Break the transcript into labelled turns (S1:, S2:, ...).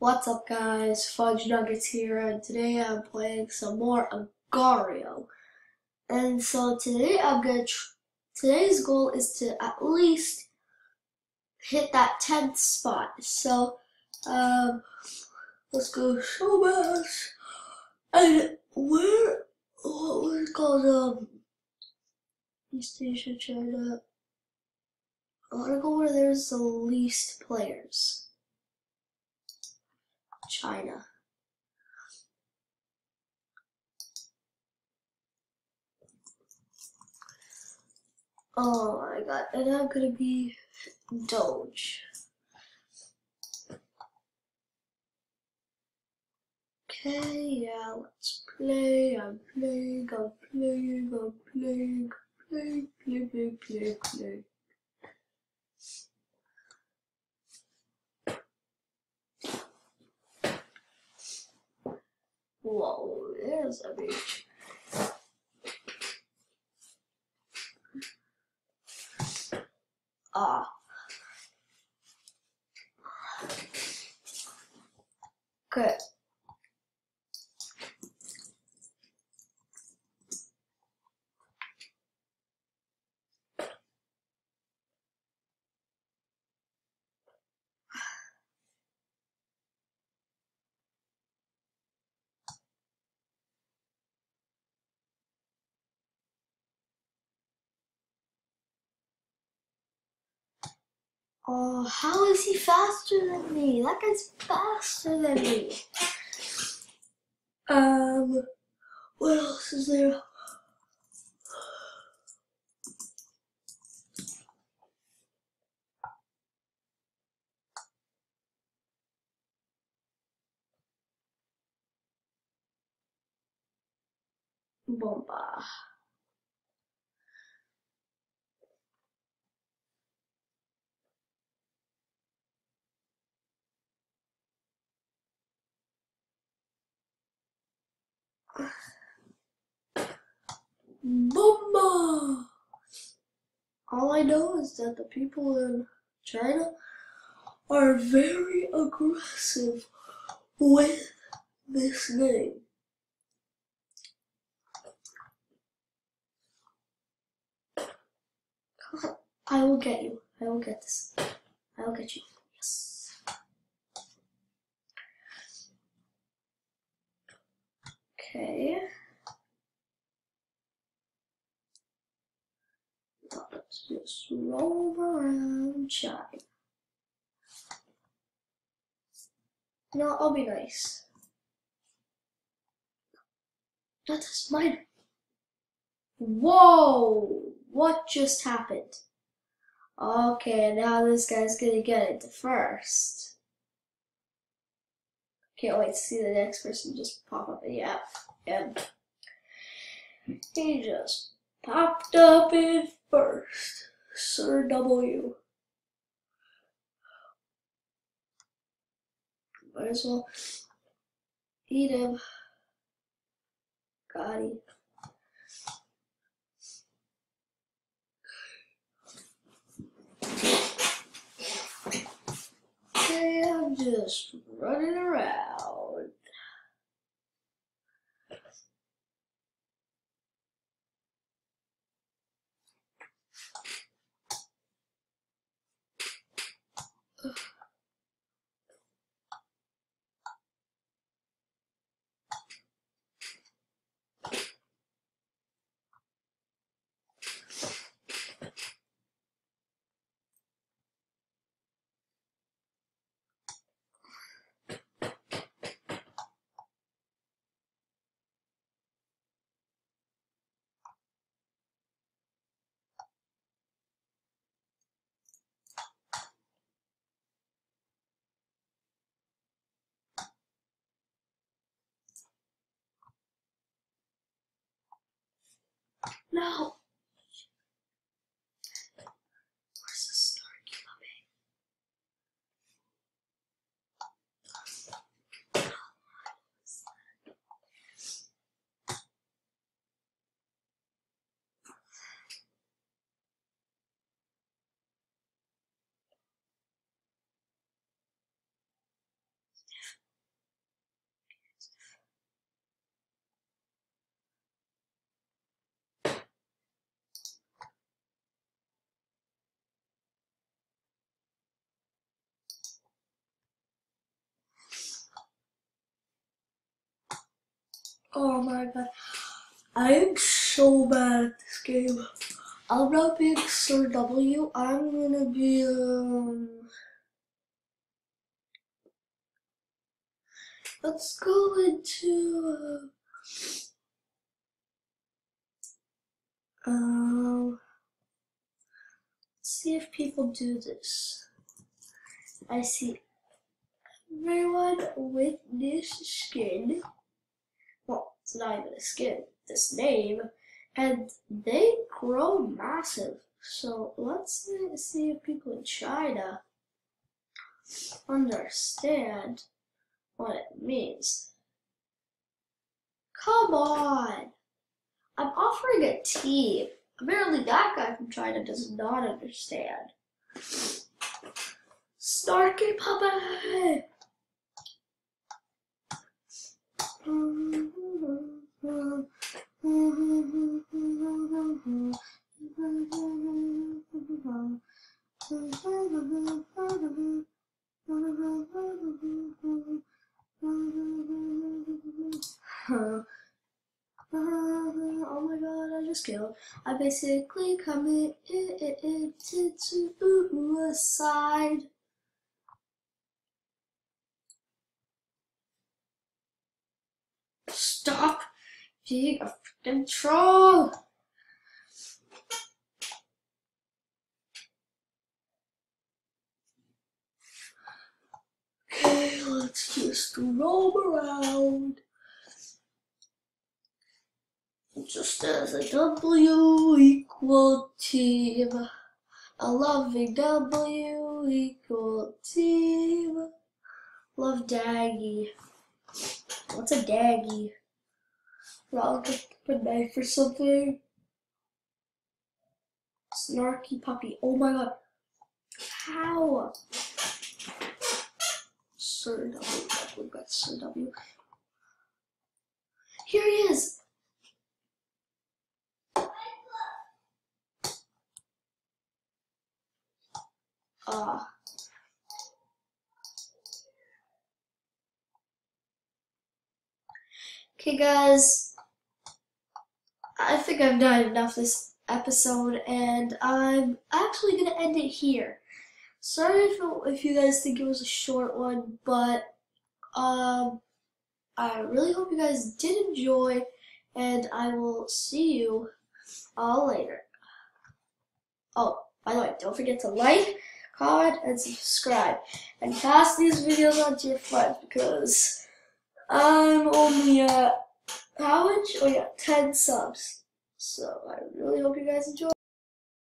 S1: What's up guys, Fudge Nuggets here and today I'm playing some more Agar.io. And so today I'm gonna, today's goal is to at least hit that 10th spot. So, um, let's go show match. And where, what was it called, um, East Asia, China. I wanna go where there's the least players. China. Oh my god, and I'm gonna be Doge. Okay, yeah, let's play. I'm playing, I'm playing, I'm playing, play, play, play, play, play. Whoa, there's a beach. Ah. Okay. Oh, how is he faster than me? That guy's faster than me. Um, what else is there? Bomba. Bomba! All I know is that the people in China are very aggressive with this name. I will get you. I will get this. I will get you. Yes. Okay. Let's just roll around China. No, I'll be nice. That's mine. Whoa! What just happened? Okay, now this guy's gonna get it first. Can't wait to see the next person just pop up. in the app. and he just popped up in first. Sir W. Might as well eat him. Got him. Okay, I'm just running around. No. Oh my god. I am so bad at this game. I'm not being Sir W. I'm gonna be um Let's go into uh, um see if people do this. I see everyone with this skin. Not even a skin, this name. And they grow massive. So let's see if people in China understand what it means. Come on! I'm offering a team. Apparently that guy from China does not understand. Snarky puppet! Um, oh my god, I just killed. I basically committed suicide. Stop being a freaking troll! Okay, let's just roam around. Just as a W equal team. A loving W equal team. Love Daggy. What's a Daggy? Rob a knife or something. Snarky puppy. Oh my god. How? Sir W. Sir W. Here he is. Okay, guys. I think I've done enough this episode, and I'm actually gonna end it here. Sorry if, if you guys think it was a short one, but um, I really hope you guys did enjoy, and I will see you all later. Oh, by the way, don't forget to like, comment, and subscribe, and pass these videos on to your friends because um, I'm only at how uh, much? Oh yeah, 10 subs. So I really hope you guys enjoy.